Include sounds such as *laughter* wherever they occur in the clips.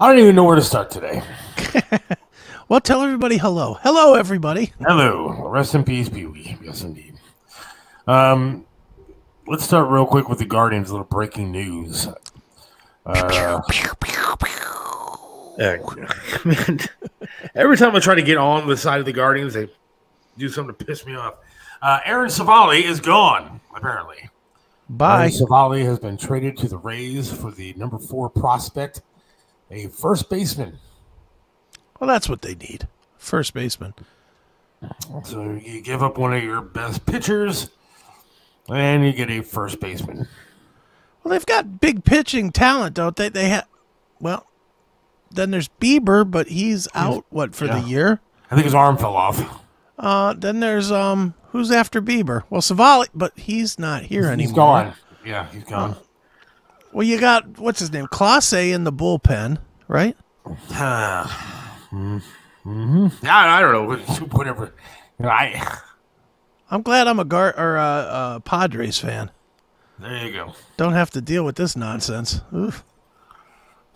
I don't even know where to start today. *laughs* Well, tell everybody hello. Hello, everybody. Hello, rest in peace, Pee Wee. Yes, indeed. Um, let's start real quick with the Guardians. A little breaking news. Uh, *laughs* every time I try to get on the side of the Guardians, they do something to piss me off. Uh, Aaron Civale is gone, apparently. Bye. Aaron Civale has been traded to the Rays for the number four prospect, a first baseman. Well, that's what they need. First baseman. So you give up one of your best pitchers, and you get a first baseman. Well, they've got big pitching talent, don't they? They have. Well, then there's Bieber, but he's out. What for the year? I think his arm fell off. Uh, then there's um, who's after Bieber? Well, Civale, but he's not here anymore. He's gone. Yeah, he's gone. Well, you got what's his name, Clase in the bullpen, right? *sighs* mm-hmm. Yeah, I don't know. *laughs* Whatever. I. *sighs* I'm glad I'm a Gar or a, uh Padres fan. There you go. Don't have to deal with this nonsense. Oof.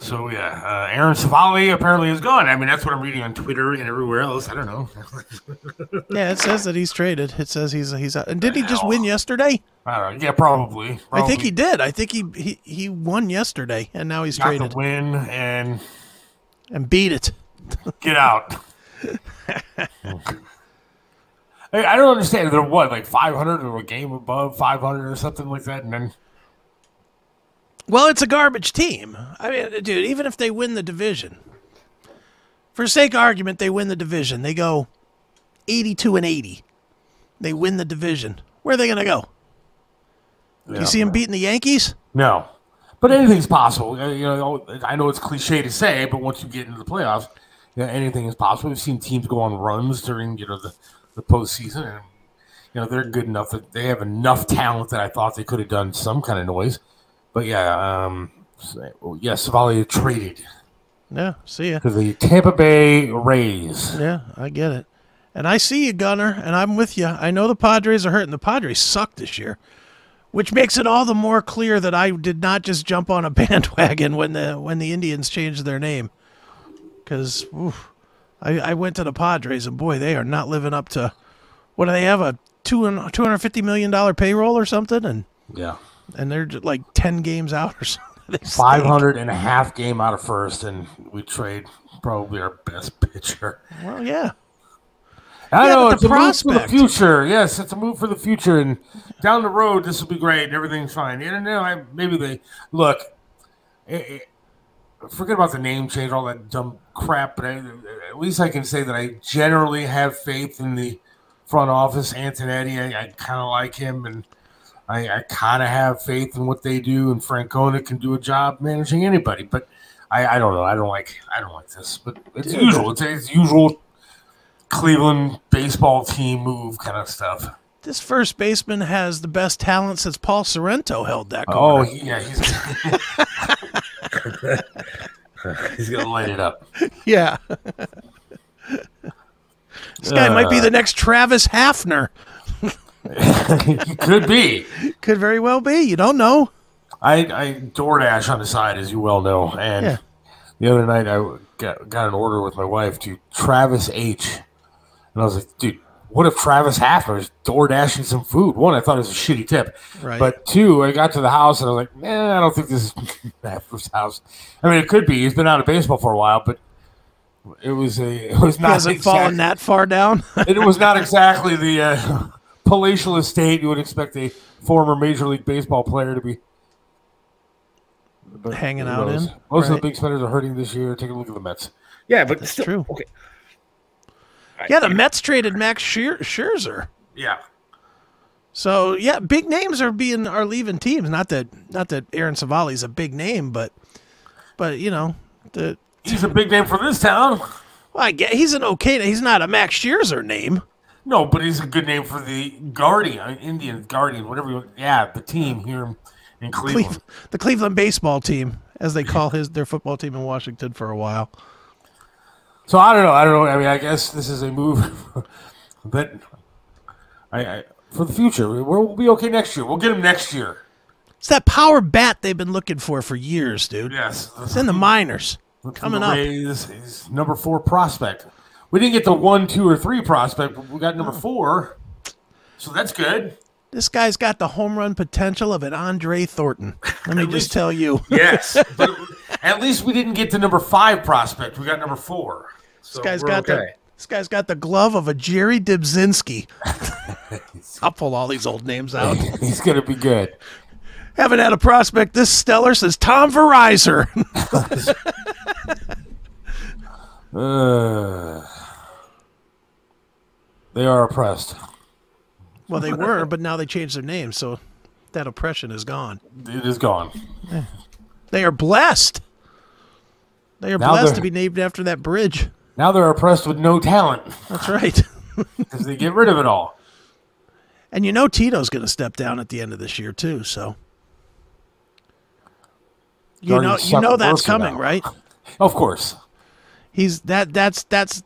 So yeah, uh, Aaron Civale apparently is gone. I mean, that's what I'm reading on Twitter and everywhere else. I don't know. *laughs* Yeah, it says that he's traded. It says he's he's out. And did he just win yesterday? I don't know. Yeah, probably. I think he did. I think he he, he won yesterday, and now he's got traded the win and and beat it. get out. *laughs* I I don't understand. They're what, like 500 or a game above 500 or something like that, and then Well, it's a garbage team. I mean, dude, even if they win the division, for sake of argument, they win the division. They go 82 and 80. They win the division. Where are they going to go? Do you see them beating the Yankees? No, but anything's possible. Uh, You know, I know it's cliche to say, but once you get into the playoffs, you know, anything is possible. We've seen teams go on runs during you know the the postseason, and you know they're good enough that they have enough talent that I thought they could have done some kind of noise. But yeah, um, yeah, Civale traded Yeah, see ya. to the Tampa Bay Rays. Yeah, I get it. And I see you, Gunner, and I'm with you. I know the Padres are hurting. The Padres suck this year, which makes it all the more clear that I did not just jump on a *laughs* bandwagon when the when the Indians changed their name. Because I, I went to the Padres, and boy, they are not living up to what do they have a two and two hundred fifty million dollar payroll or something, and Yeah, and they're just like ten games out or *laughs* something. They 500 and a half game out of first, and we trade probably our best *laughs* pitcher. Well, yeah. I Yeah, know it's a move for the future. Yes, it's a move for the future, and down the road, this will be great. and Everything's fine. Then I, maybe they look. eh, eh, forget about the name change, all that dumb crap. But I, at least I can say that I generally have faith in the front office. Antonetti, I, I kind of like him, and I, I kind of have faith in what they do. And Francona can do a job managing anybody, but. I, I don't know. I don't like. I don't like this, but it's usual. It's, it's usual Cleveland baseball team move kind of stuff. This first baseman has the best talent since Paul Sorrento held that. Oh corner. he- yeah, he's *laughs* he's gonna light it up. *laughs* yeah. this guy might be the uh. next Travis Hafner. *laughs* could be. Could very well be. You don't know. I I DoorDash on the side, as you well know, and Yeah. the other night I got, got an order with my wife to Travis H, and I was like, dude. What if Travis Hafner is door dashing some food? One, I thought it was a shitty tip, Right. but two, I got to the house and I was like, "Nah, I don't think this is *laughs* Hafner's house." I mean, it could be. He's been out of baseball for a while, but it was a it was He not hasn't exact- fallen that far down. *laughs* it was not exactly the uh, palatial estate you would expect a former Major League Baseball player to be But Hanging out knows? in, Most of the big spenders are hurting this year. Take a look at the Mets. Yeah, but That's still, true. Okay, yeah, the Mets traded Max Scher- Scherzer. yeah, So yeah, big names are being are leaving teams. Not that not that Aaron Civale's a big name, but but you know the he's a big name for this town. well, I get he's an okay. He's not a Max Scherzer name. No, but he's a good name for the Guardian, Indian Guardian, whatever. You, yeah, the team here in, Cleveland. Cleve, the Cleveland baseball team, as they call his their football team in Washington for a while. So I don't know. I don't know. I mean, I guess this is a move, *laughs* but I, I for the future, we'll be okay next year. We'll get him next year. It's that power bat they've been looking for for years, dude. Yes. It's in the minors. Coming the up. Rays is number four prospect. We didn't get the one, two, or three prospect, but we got number oh. four. So that's good. This guy's got the home run potential of an Andre Thornton. Let me just least- tell you. *laughs* Yes. but *laughs* at least we didn't get to number five prospect. We got number four. So This guy's got the this guy's got the glove of a Jerry Dybzinski. *laughs* I'll pull all these old names out. He's going to be good. Haven't had a prospect this stellar since Tom Veryzer. Uh, they are oppressed. well, they were, but now they changed their name, so that oppression is gone. It is gone. They are blessed. They are Now blessed to be named after that bridge. Now they're oppressed with no talent That's right. *laughs* because they get rid of it all. And you know Tito's going to step down at the end of this year too, so you know you know that's coming, right? Of course. He's that that's that's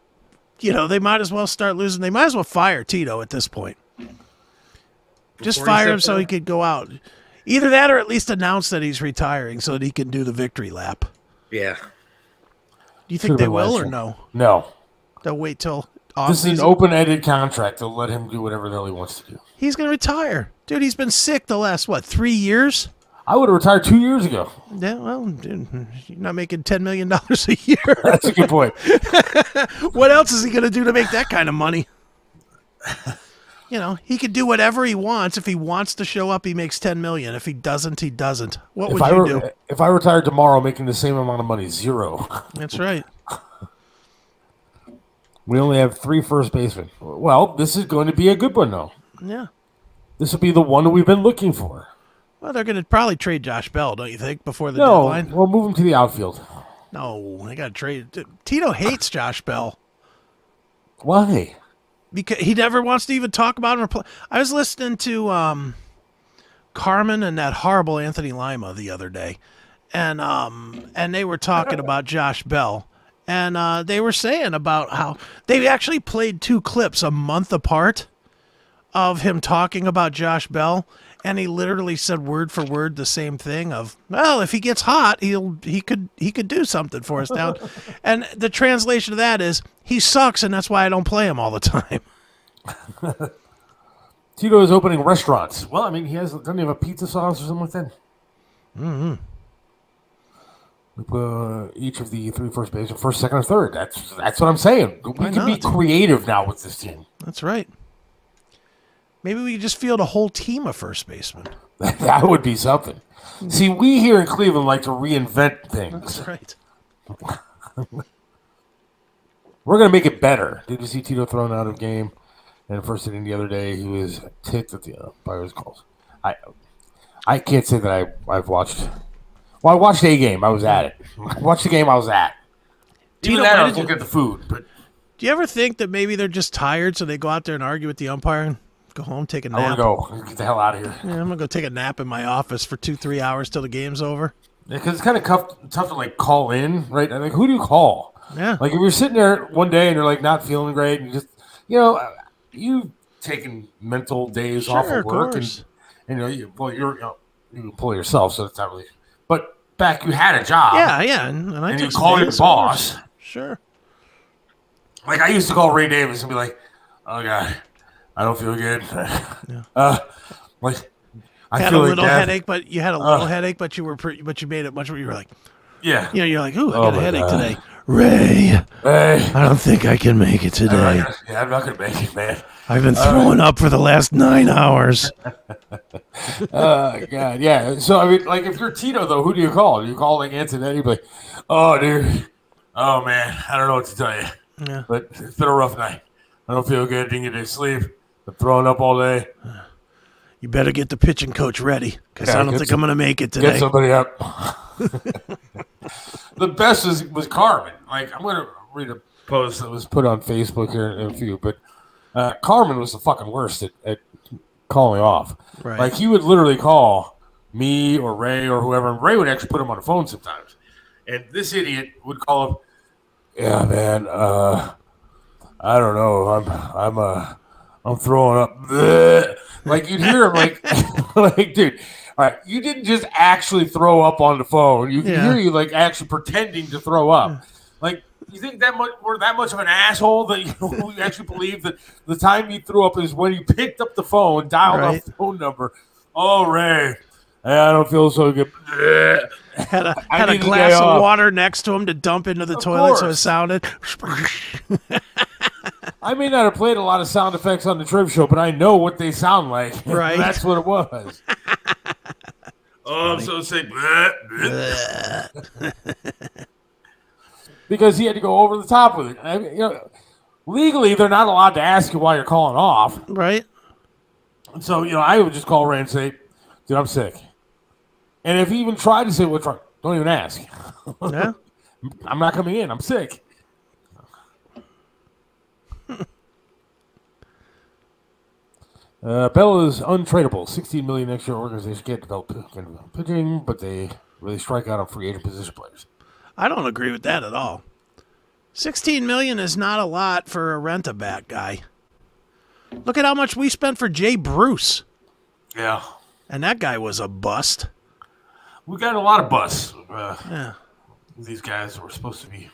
you know, they might as well start losing. They might as well fire Tito at this point. Just Before fire him steps so he could go out. Either that or at least announce that he's retiring so that he can do the victory lap. Yeah. Do you think Should've they will or no? No. They'll wait till off This is an open-ended contract. They'll let him do whatever the hell he wants to do. He's going to retire. Dude, he's been sick the last what, 3 years? I would have retired two years ago. Yeah, well, dude, you're not making $10 million a year. *laughs* That's a good point. *laughs* what else is he going to do to make that kind of money? *laughs* You know, he could do whatever he wants. If he wants to show up, he makes 10 million. If he doesn't, he doesn't. What if would I you do? if I retired tomorrow, making the same amount of money, zero. That's right. We only have three first basemen. Well, this is going to be a good one, though. Yeah. This will be the one that we've been looking for. Well, they're going to probably trade Josh Bell, don't you think, before the No, deadline? we'll move him to the outfield. No, they got to trade. Tito hates Josh Bell Why? because he never wants to even talk about him. Or play. I was listening to um, Carmen and that horrible Anthony Lima the other day, and um, and they were talking about Josh Bell, and uh, they were saying about how they actually played two clips a month apart of him talking about Josh Bell. And he literally said word for word the same thing of, well, if he gets hot, he'll he could he could do something for us down. *laughs* and the translation of that is he sucks and that's why I don't play him all the time. *laughs* Tito is opening restaurants. Well, I mean, he has doesn't he have a pizza sauce or something like that? Mm-hmm. We put uh, each of the three first basemen, first, second, or third. That's that's what I'm saying. We can be creative now with this team. That's right. Maybe we could just field a whole team of first basemen. *laughs* that would be something. See, we here in Cleveland like to reinvent things. That's right. *laughs* We're gonna make it better. Did you see Tito thrown out of game? And first inning the other day, he was ticked at the uh, umpires' calls. I, I can't say that I I've watched. Well, I watched a game. I was at it. I *laughs* watched the game I was at. Tito, Even that, I was looking at the food. But Do you ever think that maybe they're just tired, so they go out there and argue with the umpire go home, take a nap? I'm gonna go. Get the hell out of here. Yeah, I'm gonna go take a nap in my office for two, three hours till the game's over. Yeah, Because it's kind of tough, tough to like call in, right? Like, who do you call? Yeah, Like, if you're sitting there one day and you're like not feeling great, and you just, you know, you taking mental days off Sure, of of work, course. and you know, you well, you're you, know, you employ yourself, so it's not really. But back, you had a job, yeah, yeah. And, and I and you call your boss. Sure. Like I used to call Ray Davis and be like, "Oh God, I don't feel good." *laughs* uh, like I Had a feel like little death. headache, but you had a little headache, but you were, pre- but you made it much. More you were like, Yeah. you know, you're like, ooh, I Oh got a headache God. today. Ray, Ray, I don't think I can make it I'm today. gonna- yeah, I'm not gonna make it, man. I've been throwing up for the last nine hours. *laughs* Oh God, yeah. So I mean, like, if you're Tito, though, who do you call? Do you call like Antonetti? Like, "Oh, dude, oh man, I don't know what to tell you, Yeah. but it's been a rough night. I don't feel good. Didn't get any sleep. Been throwing up all day. You better get the pitching coach ready because Yeah, I don't think some- I'm going to make it today. Get somebody up." *laughs* the best was was Carmen. Like, I'm gonna read a post that was put on Facebook here in a few, but uh, Carmen was the fucking worst at, at calling off. Right. Like he would literally call me or Ray or whoever, and Ray would actually put him on the phone sometimes. And this idiot would call him, "Yeah, man, uh, I don't know. I'm I'm uh I'm throwing up. Bleh. *laughs* Like you'd hear him like, *laughs* like, dude, all right, you didn't just actually throw up on the phone. You can Yeah. hear you like actually pretending to throw up. Like you think that much we're that much of an asshole that you, *laughs* you actually believe that the time you threw up is when you picked up the phone, dialed Right. up the phone number. Oh Ray, I don't feel so good. Bleh. Had a I had a need a day glass of off. water next to him to dump into the Of toilet so it sounded. I may not have played a lot of sound effects on the Triv show, but I know what they sound like. *laughs* Right. That's what it was. *laughs* oh, I'm so sick. Bleh, *laughs* bleh. because he had to go over the top with it. I mean, you know, legally, they're not allowed to ask you why you're calling off. right? And so, you know, I would just call Ray and say, dude, I'm sick. And if he even tried to say what's wrong, don't even ask. Yeah. I'm not coming in. I'm sick. Uh, Bell is untradeable. 16 million extra organization can't develop pitching, but they really strike out on free agent position players. I don't agree with that at all. 16 million is not a lot for a rent a bat guy. Look at how much we spent for Jay Bruce. Yeah. And that guy was a bust. We got a lot of busts. Uh, Yeah. these guys were supposed to be.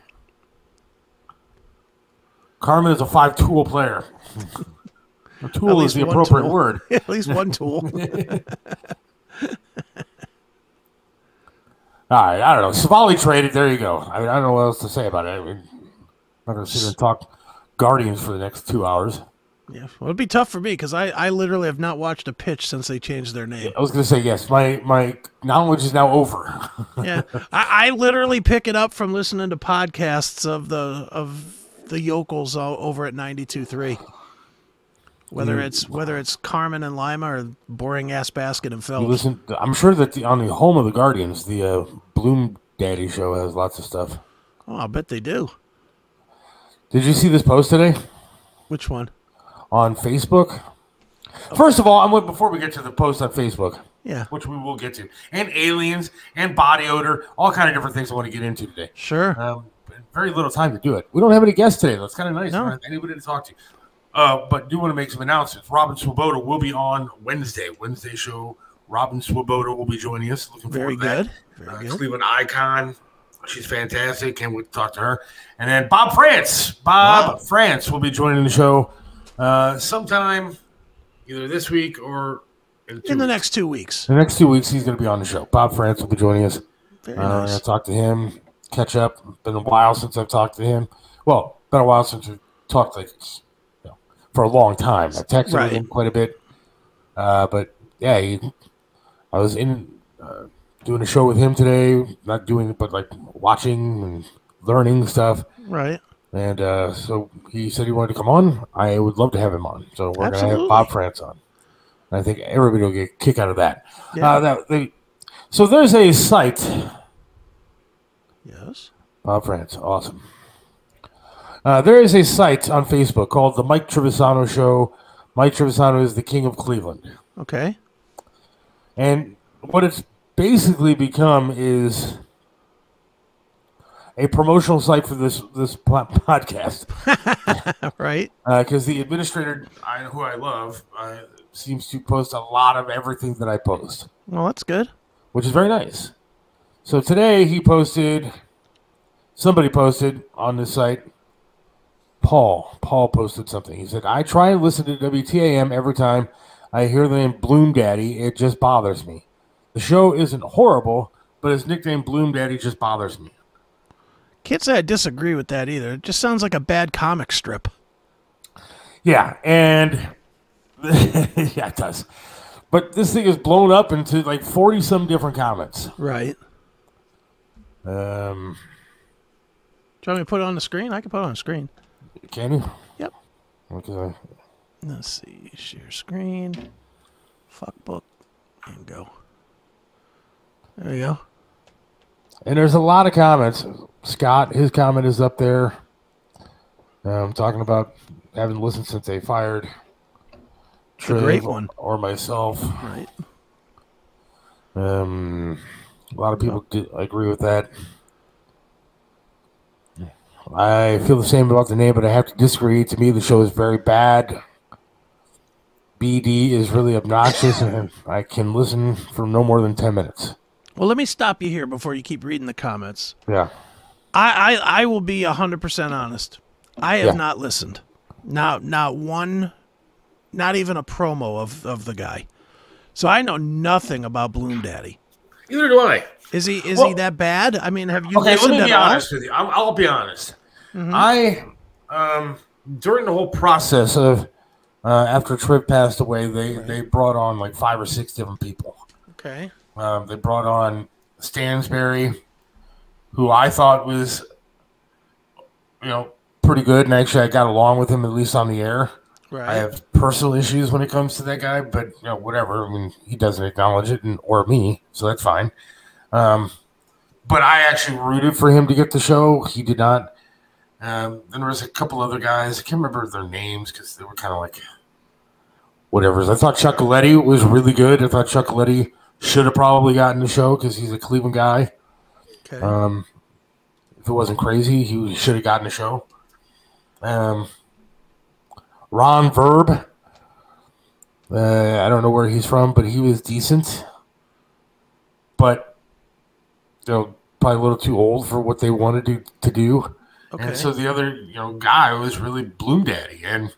Carmen is a five tool player. *laughs* A tool is the appropriate tool. word. *laughs* At least one tool. *laughs* All right, I don't know. Civale traded. There you go. I, mean, I don't know what else to say about it. I mean, I'm not going to sit and talk Guardians for the next two hours. yeah. Well, it'd be tough for me because I, I literally have not watched a pitch since they changed their name. I was going to say yes. My my knowledge is now over. *laughs* Yeah. I, I literally pick it up from listening to podcasts of the of the yokels over at 92.3. Whether it's whether it's Carmen and Lima or boring ass Baskin and Phelps. listen. I'm sure that the, on the home of the Guardians, the uh, Bloom Daddy show has lots of stuff. Oh, I bet they do. Did you see this post today Which one? on Facebook? First of all, I'm with, before we get to the post on Facebook, Yeah. which we will get to, and aliens and body odor, all kind of different things I want to get into today. Sure. Um, very little time to do it. We don't have any guests today. That's kind of nice. No. We don't have anybody to talk to. Uh, but do want to make some announcements. Robin Swoboda will be on Wednesday. Wednesday show. Robin Swoboda will be joining us. Looking Very forward to good. that. Very Uh, good. Cleveland icon. She's fantastic. Can't wait to talk to her. And then Bob Frantz. Bob Wow. Frantz will be joining the show uh, sometime either this week or in, two In the weeks. next two weeks. the next two weeks. He's going to be on the show. Bob Frantz will be joining us. Very Uh, nice. talk to him, catch up. Been a while since I've talked to him. Well, been a while since we've talked like for a long time. I texted Right. with him quite a bit, uh, but yeah, he, I was in uh, doing a show with him today. Not doing it, but like watching and learning stuff. Right. And uh, so he said he wanted to come on. I would love to have him on. So we're gonna have Bob Frantz on. And I think everybody will get a kick out of that. Yeah. Uh, that they, so there's a site. Yes. Bob Frantz, awesome. Uh, there is a site on Facebook called the Mike Trivisonno Show. Mike Trivisonno is the king of Cleveland, Okay. and what it's basically become is a promotional site for this this *laughs* podcast. *laughs* right. Because the administrator, I, who I love, uh, seems to post a lot of everything that I post. Well, that's good. which is very nice. So today he posted, somebody posted on the site. Paul, Paul posted something. He said, "I try and listen to WTAM every time I hear the name Bloom Daddy. It just bothers me. The show isn't horrible, but his nickname Bloom Daddy just bothers me." Can't say I disagree with that either. It just sounds like a bad comic strip. Yeah, and *laughs* yeah, it does. But this thing is blown up into like forty some different comments. Right. Um, Do you want me to put it on the screen? I can put it on the screen. Can you? Yep. Okay. Let's see. Share screen. Fuck book. And go. There you go. And there's a lot of comments. Scott, his comment is up there. Um, talking about having listened since they fired. a great one. Or myself. Right. Um, a lot of people agree with that. I feel the same about the name, but I have to disagree. To me, the show is very bad. BD is really obnoxious, and I can listen for no more than ten minutes. Well, let me stop you here before you keep reading the comments. Yeah. I I, I will be hundred percent honest. I have Yeah. not listened. Not not one, not even a promo of of the guy. So I know nothing about Bloom Daddy. Either do I. Is he is he that bad? I mean, have you Okay, let me at be all? honest with you. I'll, I'll be honest. I, um, during the whole process of uh, after Triv passed away, they they brought on like five or six different people. Okay. Um, they brought on Stansberry, who I thought was, you know, pretty good, and actually I got along with him at least on the air. Right. I have personal issues when it comes to that guy, but you know, whatever. I mean, he doesn't acknowledge it, and or me, so that's fine. Um, but I actually rooted for him to get the show. He did not. Um, then there was a couple other guys. I can't remember their names because they were kind of like whatever. I thought Chuck Coletti was really good. I thought Chuck Coletti should have probably gotten the show because he's a Cleveland guy. okay. Um, if it wasn't crazy, he should have gotten the show. Um, Ron Verb. Uh, I don't know where he's from, but he was decent. But you know, probably a little too old for what they wanted to, to do. Okay. And so the other, you know, guy was really Bloom Daddy. And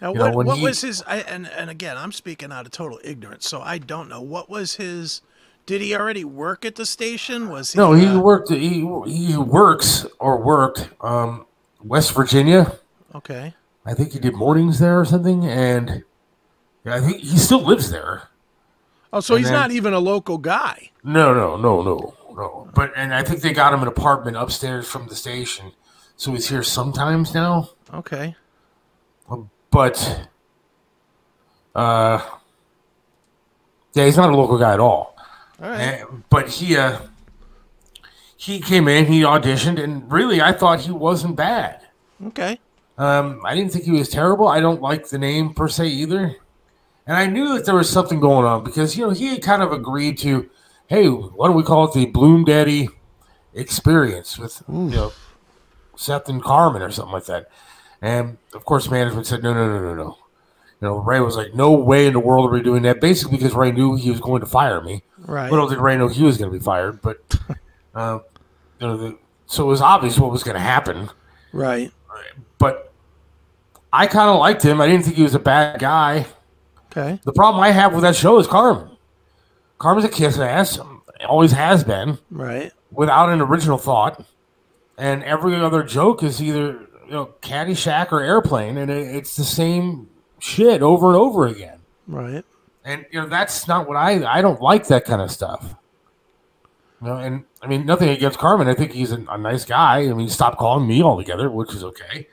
now, you know, what, he- was his? I, and and again, I'm speaking out of total ignorance, so I don't know. What was his? Did he already work at the station? Was he? no, he uh, worked. He he works or worked um, West Virginia. okay. I think he did mornings there or something, and I think he still lives there. Oh, so And he's then- not even a local guy. No, no, no, no, no. But and I think they got him an apartment upstairs from the station, so he's here sometimes now. Okay. But uh, yeah, he's not a local guy at all. All right. Eh, But he uh, he came in, he auditioned, and really, I thought he wasn't bad. Okay. Um, I didn't think he was terrible. I don't like the name per se either. And I knew that there was something going on because, you know, he had kind of agreed to, hey, why don't we call it the Bloom Daddy experience with, you know, Seth and Carmen or something like that. And of course, management said, no, no, no, no, no. You know, Ray was like, no way in the world are we doing that. Basically, because Ray knew he was going to fire me. Right. Little did Ray know he was going to be fired, but, *laughs* uh, you know, the, so it was obvious what was going to happen right. but I kind of liked him. I didn't think he was a bad guy. Okay. The problem I have with that show is Carmen. Carmen's a kiss ass, always has been, Right. without an original thought. And every other joke is either you know Caddyshack or Airplane, and it, it's the same shit over and over again. Right. And you know that's not what I I don't like that kind of stuff. You know, and I mean nothing against Carmen. I think he's a, a nice guy. I mean, stop calling me altogether, which is okay.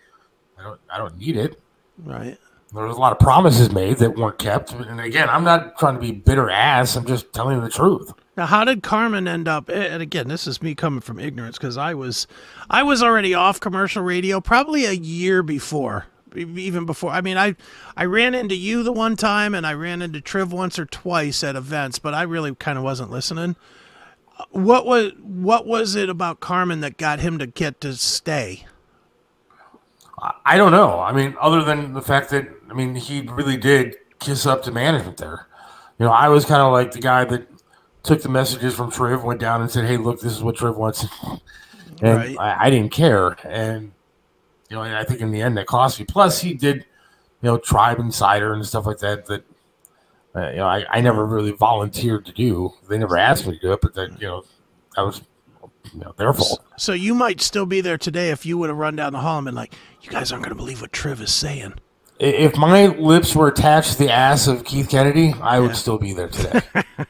I don't I don't need it. Right. There was a lot of promises made that weren't kept. And again, I'm not trying to be bitter ass. I'm just telling you the truth. Now, how did Carmen end up? And again, this is me coming from ignorance because I was, I was already off commercial radio probably a year before, even before. I mean, I, I ran into you the one time, and I ran into Triv once or twice at events, but I really kind of wasn't listening. Uh, What was what was it about Carmen that got him to get to stay? I don't know. I mean, other than the fact that I mean, he really did kiss up to management there. You know, I was kind of like the guy that took the messages from Triv, went down and said, "Hey, look, this is what Triv wants," and Right. I, I didn't care. And you know, and I think in the end that cost me. Plus, he did, you know, Tribe Insider and stuff like that. That uh, you know, I, I never really volunteered to do. They never asked me to do it, but that you know, that was you know, their fault. So you might still be there today if you would have run down the hall and been like, "You guys aren't going to believe what Triv is saying." If my lips were attached to the ass of Keith Kennedy, I would still be there today. *laughs*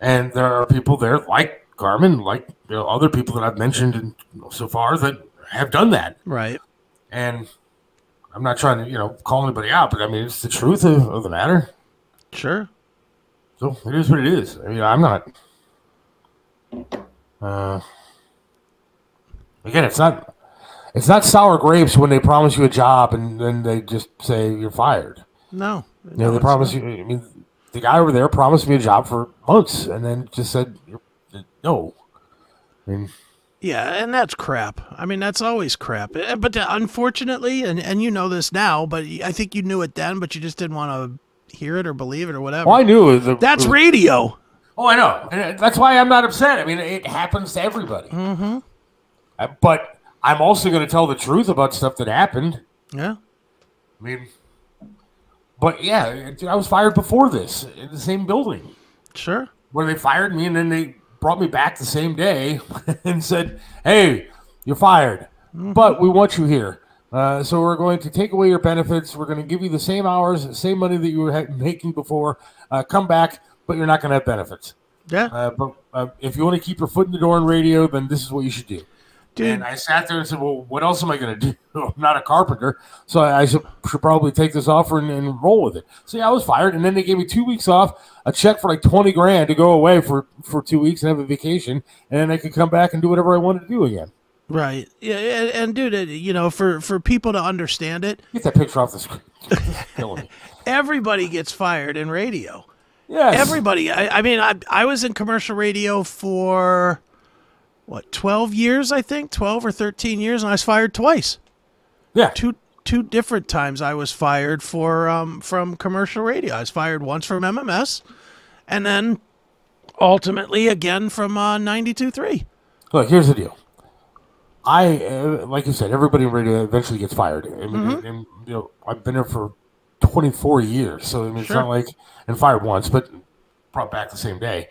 and there are people there like Carmen, like you know, other people that I've mentioned in, so far that have done that. Right. And I'm not trying to, you know, call anybody out, but I mean, it's the truth of, of the matter. Sure. So it is what it is. I mean, I'm not. Uh, again, it's not. It's not sour grapes when they promise you a job and then they just say you're fired. No. You know, they promise you. I mean, the guy over there promised me a job for months and then just said no. I mean, Yeah, and that's crap. I mean, that's always crap. Uh, But uh, unfortunately, and, and you know this now, but I think you knew it then, but you just didn't want to hear it or believe it or whatever. Well, I knew a, That's was- radio. Oh, I know, and that's why I'm not upset. I mean, it happens to everybody. Mm-hmm. but I'm also going to tell the truth about stuff that happened. Yeah. I mean, but yeah, I was fired before this in the same building Sure. where they fired me, and then they brought me back the same day *laughs* and said, "Hey, you're fired, but we want you here." Uh, so we're going to take away your benefits. We're going to give you the same hours, the same money that you were making before. Uh, come back, but you're not going to have benefits. Yeah. Uh, but uh, if you want to keep your foot in the door in radio, then this is what you should do. Dude. And I sat there and said, "Well, what else am I going to do? *laughs* I'm not a carpenter, so I, I should, should probably take this offer and, and roll with it." So yeah, I was fired, and then they gave me two weeks off, a check for like twenty grand to go away for for two weeks and have a vacation, and then I could come back and do whatever I wanted to do again. Right. Yeah. And, and dude, you know, for for people to understand it, Get that picture off the screen. It's killing me. *laughs* everybody gets fired in radio. Yes. Everybody. I, I mean, I I was in commercial radio for what twelve years, I think, twelve or thirteen years, and I was fired twice. yeah. Two two different times I was fired for um from commercial radio. I was fired once from MMS, and then ultimately again from uh, 92.3. Look, here's the deal. I uh, like you said, everybody in radio eventually gets fired. I mean, Mm-hmm. and, you know, I've been here for 24 years, so I mean, it's not like and fired once, but brought back the same day.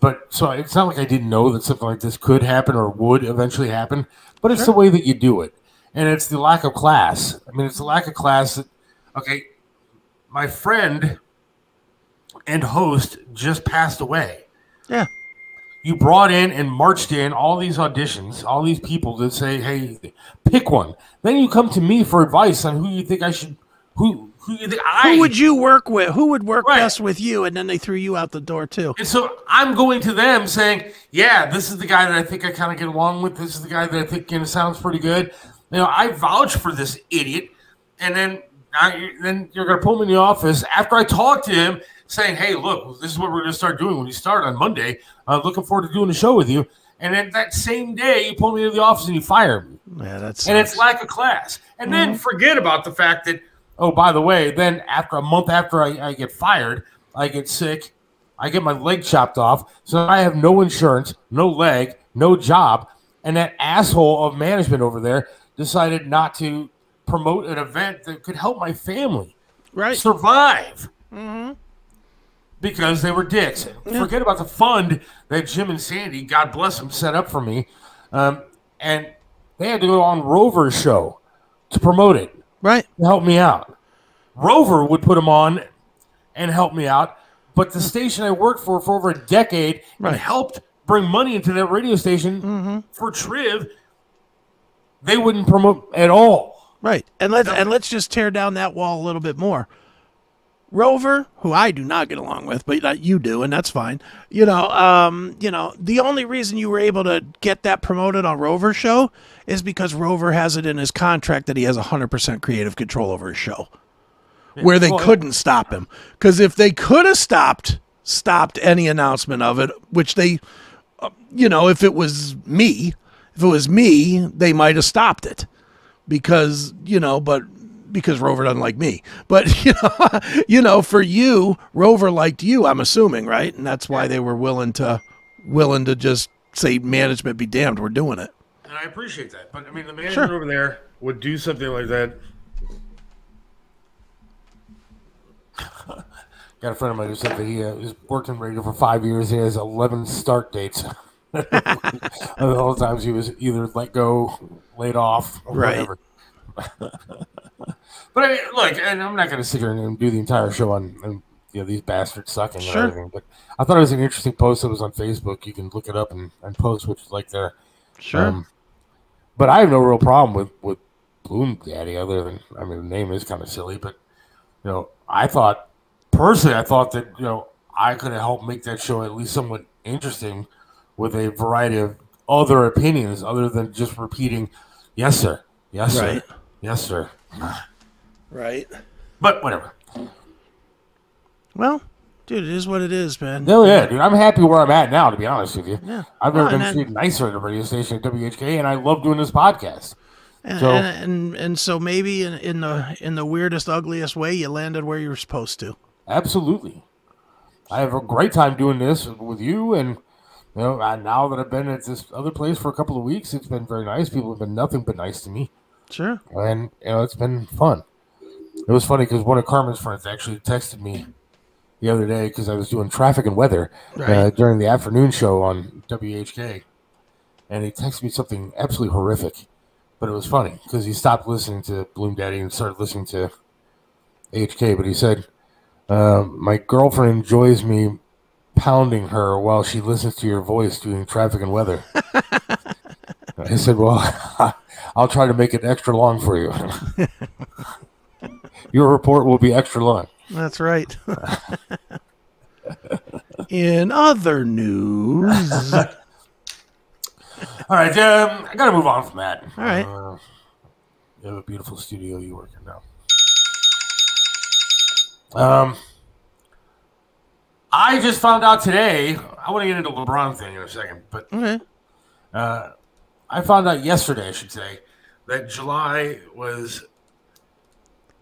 But so it's not like I didn't know that something like this could happen or would eventually happen. But it's the way that you do it, and it's the lack of class. I mean, it's the lack of class. That, okay, my friend and host just passed away Yeah. you brought in and marched in all these auditions, all these people to say, "Hey, pick one." Then you come to me for advice on who you think I should, who who I Who would you work with? Who would work Right. best with you? And then they threw you out the door too. And so I'm going to them saying, "Yeah, this is the guy that I think I kind of get along with. This is the guy that I think you know, sounds pretty good." You know, I vouch for this idiot, and then I, then you're going to pull me in the office after I talk to him, saying, "Hey, look, this is what we're going to start doing when you start on Monday. Uh, looking forward to doing the show with you." And then that same day, you pull me into the office and you fire me Yeah, that's and it's lack of class. And then forget about the fact that, oh, by the way, then after a month after I, I get fired, I get sick, I get my leg chopped off, so I have no insurance, no leg, no job, and that asshole of management over there decided not to promote an event that could help my family right. survive. Because they were dicks. Forget about the fund that Jim and Sandy, God bless them, set up for me. Um, and they had to go on Rover's show to promote it, Right. to help me out. Rover would put them on and help me out. But the station I worked for for over a decade Right. and helped bring money into that radio station mm-hmm. for Triv, they wouldn't promote at all. Right. And let's and let's just tear down that wall a little bit more. Rover, who I do not get along with, but uh, you do, and that's fine. You know, um, you know, the only reason you were able to get that promoted on Rover's show is because Rover has it in his contract that he has 100% creative control over his show. Where they couldn't stop him. Because if they could have stopped stopped any announcement of it, which they, uh, you know, if it was me, if it was me, they might have stopped it because you know, but because Rover doesn't like me. But *laughs* you know, you know, for you, Rover liked you. I'm assuming, right? And that's why they were willing to willing to just say, "Management be damned, we're doing it." And I appreciate that. But I mean, the manager Sure. over there would do something like that. *laughs* Got a friend of mine who said that he uh, has worked in radio for five years. He has 11 start dates. *laughs* All the times he was either let go, laid off, or Right. whatever. But I mean, look, and I'm not going to sit here and do the entire show on, on you know, these bastards sucking Sure. and everything. But I thought it was an interesting post that was on Facebook. You can look it up and, and post what you like there. Sure. Um, but I have no real problem with with Bloom Daddy, other than I mean the name is kind of silly, but you know I thought personally I thought that you know I could have helped make that show at least somewhat interesting with a variety of other opinions other than just repeating yes sir, yes sir, yes sir. Right. But whatever. Well, dude, it is what it is, man. No, yeah, dude, I'm happy where I'm at now. To be honest with you, Yeah. I've never Well, and been then- treated nicer at a radio station at WHK, and I love doing this podcast. And, So- and, and and so maybe in, in the in the weirdest, ugliest way, you landed where you were supposed to. Absolutely. I have a great time doing this with you, and you know, uh, now that I've been at this other place for a couple of weeks, it's been very nice. People have been nothing but nice to me, Sure. and you know, it's been fun. It was funny because one of Carmen's friends actually texted me the other day because I was doing traffic and weather uh, during the afternoon show on WHK, and he texted me something absolutely horrific, but it was funny because he stopped listening to Bloom Daddy and started listening to HK. But he said, uh, "My girlfriend enjoys me pounding her while she listens to your voice doing traffic and weather." *laughs* I said, "Well, *laughs* I'll try to make it extra long for you. *laughs* your report will be extra long." That's right. *laughs* In other news, *laughs* All right, um, I gotta move on from that. All right. Uh, you have a beautiful studio you work in now. Um, I just found out today. I want to get into the LeBron thing in a second, but okay. uh, I found out yesterday, I should say, that July was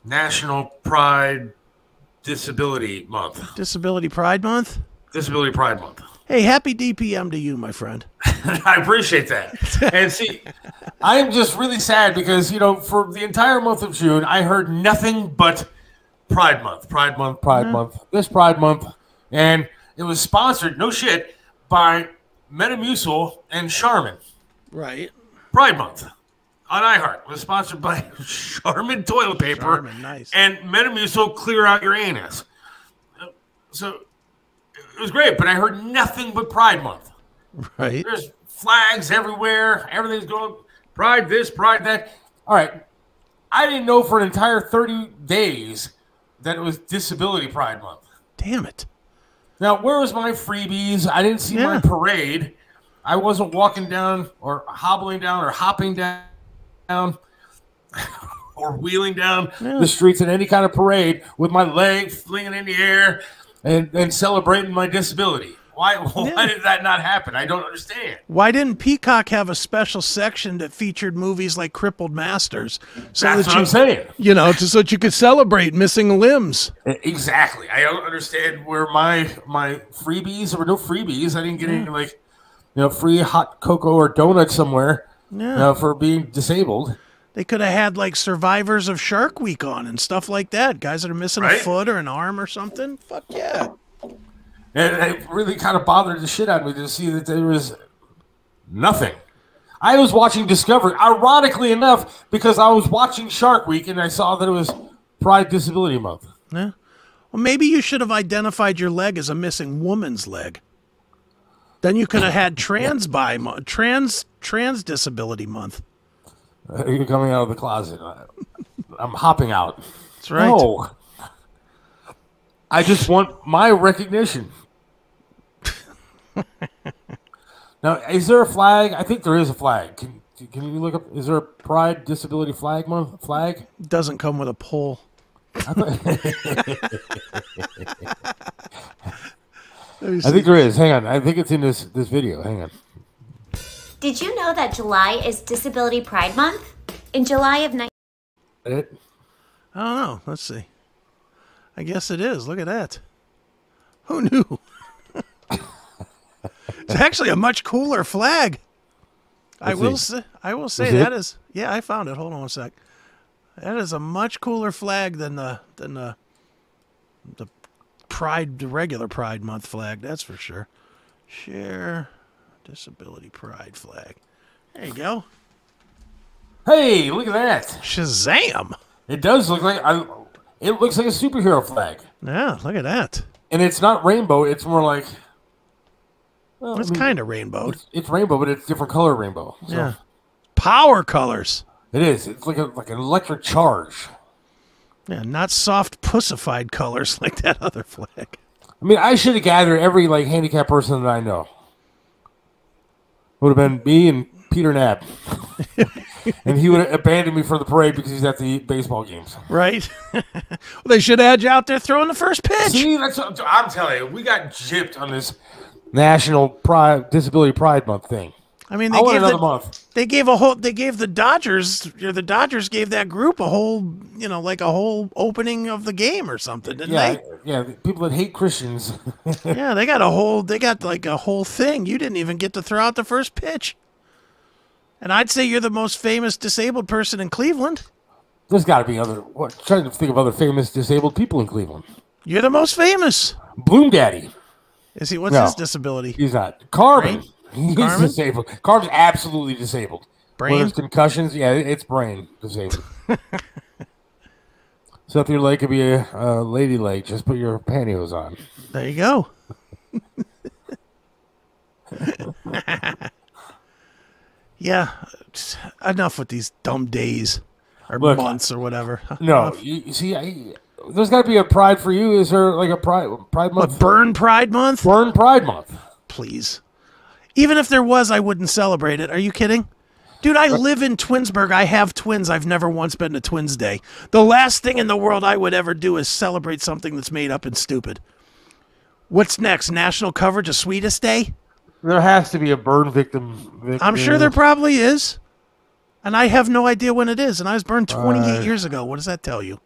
National Pride Disability Month. Disability Pride Month. Disability Pride Month. Hey, happy DPM to you, my friend. *laughs* I appreciate that. And see, I am just really sad because, you know, for the entire month of June, I heard nothing but Pride Month, Pride Month, Pride mm-hmm. Month, this Pride Month. And it was sponsored, no shit, by Metamucil and Charmin. Right. Pride Month on iHeart was sponsored by *laughs* Charmin toilet paper Charmin, nice. and Metamucil Clear Out Your Anus. So it was great, but I heard nothing but Pride Month. Right. There's flags everywhere. Everything's going pride this, pride that. All right. I didn't know for an entire 30 days that it was Disability Pride Month. Damn it. Now, where was my freebies? I didn't see my parade. I wasn't walking down or hobbling down or hopping down *laughs* or wheeling down the streets in any kind of parade with my leg flinging in the air and, and celebrating my disability. Why, *laughs* why Yeah. did that not happen? I don't understand. Why didn't Peacock have a special section that featured movies like Crippled Masters, so That's that what you, I'm saying. you know, so that you could celebrate missing limbs? Exactly. I don't understand where my my freebies. There were no freebies. I didn't get any like you know free hot cocoa or donut somewhere Yeah. uh, for being disabled. They could have had like survivors of Shark Week on and stuff like that. Guys that are missing a foot or an arm or something. Fuck yeah. And it really kind of bothered the shit out of me to see that there was nothing. I was watching Discovery, ironically enough, because I was watching Shark Week and I saw that it was Pride Disability Month. Yeah. Well, maybe you should have identified your leg as a missing woman's leg. Then you could have had trans by trans trans disability month. Uh, You're coming out of the closet. I'm hopping out. That's right. No. I just want my recognition. *laughs* now, is there a flag? I think there is a flag. Can, can you look up? Is there a Pride Disability Flag Month flag? Doesn't come with a pole. *laughs* *laughs* I think there is. Hang on. I think it's in this this video. Hang on. Did you know that July is Disability Pride Month? In July of 19- It, I don't know. Let's see. I guess it is. Look at that. Who knew? *laughs* it's actually a much cooler flag. I Let's will see. say. I will say Is it? that is. Yeah, I found it. Hold on a sec. That is a much cooler flag than the than the the Pride, the regular Pride Month flag. That's for sure. Share disability Pride flag. There you go. hey, look at that! Shazam! It does look like I, it looks like a superhero flag, Yeah, look at that. and it's not rainbow. It's more like well, I It's mean, kind of rainbow. it's, it's rainbow, but it's different color rainbow. So Yeah. Power colors. it is. It's like a like an electric charge. Yeah, not soft pussified colors *laughs* like that other flag. I mean, I should have gathered every like handicapped person that I know. Would have been me and Peter Knapp, *laughs* and he would have abandoned me for the parade because he's at the baseball games. Right? *laughs* well, they should you out there throwing the first pitch. See, that's what I'm telling you. We got gypped on this National Pride Disability Pride Month thing. I mean, they I want gave another the, month. They gave a whole. They gave the Dodgers. Or the Dodgers gave that group a whole. You know, like a whole opening of the game or something, didn't Yeah, they? yeah. People that hate Christians. *laughs* Yeah, they got a whole. They got like a whole thing. You didn't even get to throw out the first pitch. And I'd say you're the most famous disabled person in Cleveland. There's got to be other. What? Trying to think of other famous disabled people in Cleveland. You're the most famous. Bloom Daddy. Is he? What's No. his disability? He's not. Carmen. Brain? He's Carmen? disabled. Carmen's absolutely disabled. Brain? Whether it's concussions, yeah, it's brain disabled. *laughs* so if your leg could be a, a lady leg, just put your pantyhose on. There you go. *laughs* yeah, enough with these dumb days or Look, months or whatever. *laughs* No, you, you see, I, there's got to be a pride for you. Is there like a pride Pride What, month? Burn Pride Month? Burn Pride Month. Please. Even if there was, I wouldn't celebrate it. Are you kidding? Dude, I live in Twinsburg. I have twins. I've never once been to Twins Day. The last thing in the world I would ever do is celebrate something that's made up and stupid. What's next? National coverage of Sweetest Day? There has to be a burn victim. victim. I'm sure there probably is. And I have no idea when it is. And I was burned 28 Uh, years ago. What does that tell you?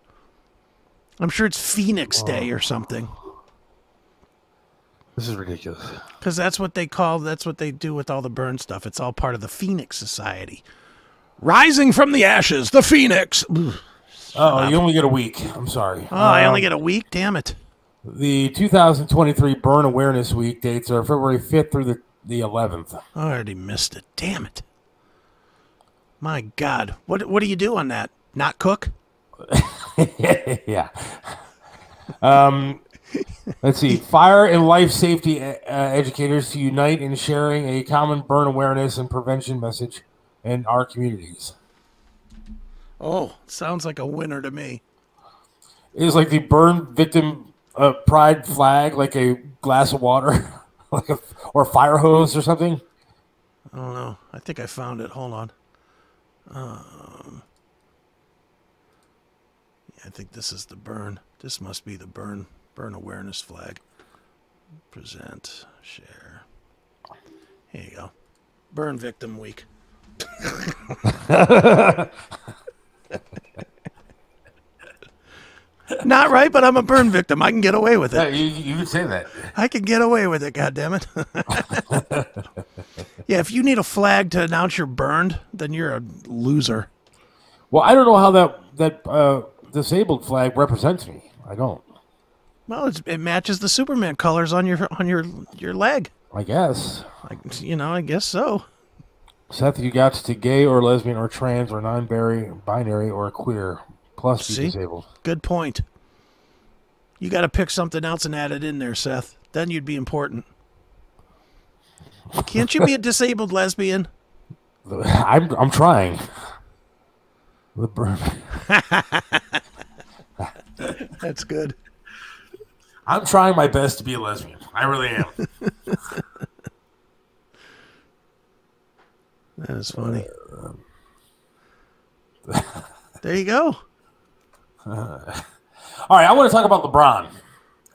I'm sure it's Phoenix Day or something. This is ridiculous. Because that's what they call, that's what they do with all the burn stuff. It's all part of the Phoenix Society. Rising from the ashes, the Phoenix. Ugh. Oh, you only get a week. I'm sorry. Oh, I Um, only get a week? Damn it. The 2023 Burn Awareness Week dates are February 5th through the, the 11th. I already missed it. Damn it. My God. What, what do you do on that? Not cook? *laughs* yeah. Um, let's see. Fire and life safety uh, educators to unite in sharing a common burn awareness and prevention message in our communities. Oh, sounds like a winner to me. It is like the burn victim uh, pride flag, like a glass of water, *laughs* like a or a fire hose or something. I don't know. I think I found it. Hold on. Um, yeah, I think this is the burn. This must be the burn burn awareness flag. Present, share. Here you go. Burn victim week. Not right, but I'm a burn victim. I can get away with it. You, you could say that. I can get away with it, God damn goddammit. *laughs* yeah, if you need a flag to announce you're burned, then you're a loser. Well, I don't know how that that uh, disabled flag represents me. I don't. Well, it's, it matches the Superman colors on your on your your leg. I guess. Like, you know, I guess so. Seth, you got to gay or lesbian or trans or non-binary, binary or queer, plus be See? disabled. Good point. You got to pick something else and add it in there, Seth. Then you'd be important. Can't you be a *laughs* disabled lesbian? I'm I'm trying. The. *laughs* That's good. I'm trying my best to be a lesbian. I really am. *laughs* That is funny. *laughs* There you go. All right, I want to talk about LeBron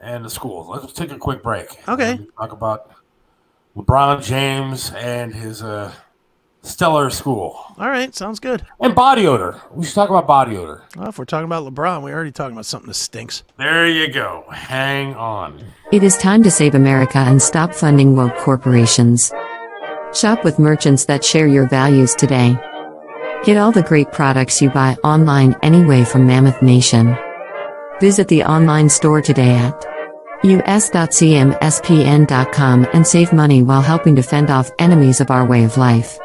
and the schools. Let's take a quick break. Okay. Talk about LeBron James and his uh, stellar school All right, sounds good. and body odor. We should talk about body odor. Well, if we're talking about LeBron, we're already talking about something that stinks. There you go. Hang on. It is time to save America and stop funding woke corporations. Shop with merchants that share your values today. Get all the great products you buy online anyway from Mammoth Nation. Visit the online store today at us.cmspn.com and save money while helping to fend off enemies of our way of life.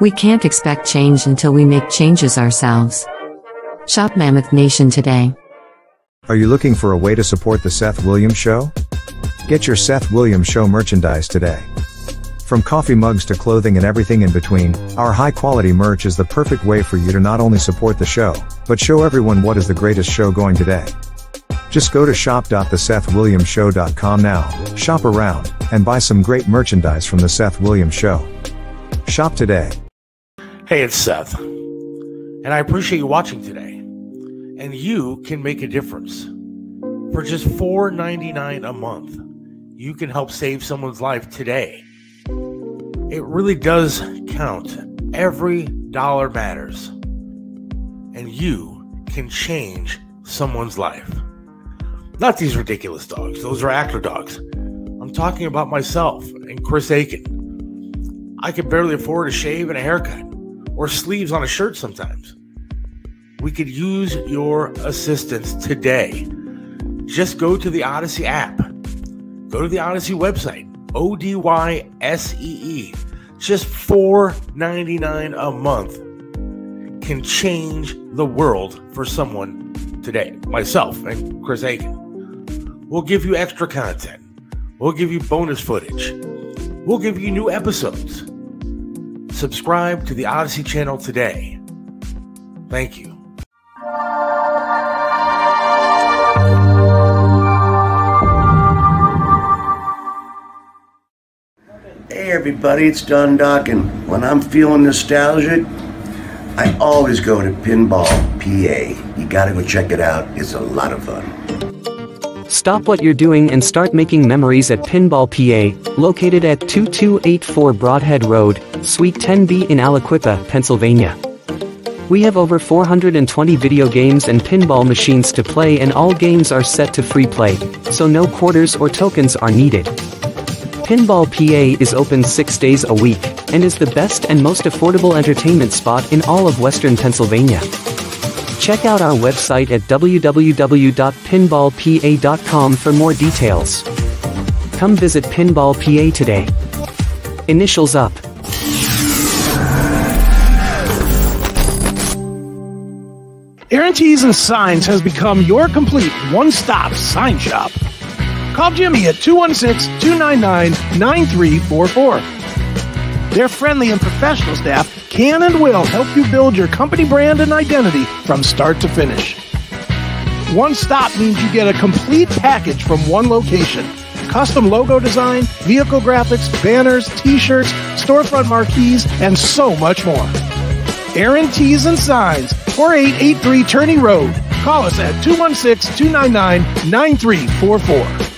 We can't expect change until we make changes ourselves. Shop Mammoth Nation today. Are you looking for a way to support the Seth Williams Show? Get your Seth Williams Show merchandise today. From coffee mugs to clothing and everything in between, our high quality merch is the perfect way for you to not only support the show, but show everyone what is the greatest show going today. Just go to shop.thesethwilliamsshow.com now, shop around, and buy some great merchandise from the Seth Williams Show. Shop today. Hey, it's Seth. And I appreciate you watching today. And you can make a difference. For just $4.99 a month, you can help save someone's life today. It really does count Every dollar matters. And you can change someone's life. Not these ridiculous dogs, those are actor dogs. I'm talking about myself and Chris Akin. I can barely afford a shave and a haircut, or sleeves on a shirt sometimes. We could use your assistance today. Just go to the Odysee app, go to the Odysee website, O D Y S E E. Just $4.99 a month can change the world for someone today. Myself and Chris Akin. We'll give you extra content. We'll give you bonus footage. We'll give you new episodes. Subscribe to the Odysee channel today. Thank you. Hey everybody, it's Don Dockin. When I'm feeling nostalgic, I always go to Pinball PA. You gotta go check it out, it's a lot of fun. Stop what you're doing and start making memories at Pinball PA, located at 2284 Brodhead Road, Suite 10B in Aliquippa, Pennsylvania. We have over 420 video games and pinball machines to play and all games are set to free play, so no quarters or tokens are needed. Pinball PA is open 6 days a week and is the best and most affordable entertainment spot in all of western Pennsylvania. Check out our website at www.pinballpa.com for more details. Come visit Pinball PA today. Initials up. Aaron Tees and Signs has become your complete one-stop sign shop. Call Jimmy at 216-299-9344. Their friendly and professional staff can and will help you build your company brand and identity from start to finish. One stop means you get a complete package from one location. Custom logo design, vehicle graphics, banners, t-shirts, storefront marquees, and so much more. Aaron Tees and Signs, 4883 Turney Road. Call us at 216 299 9344.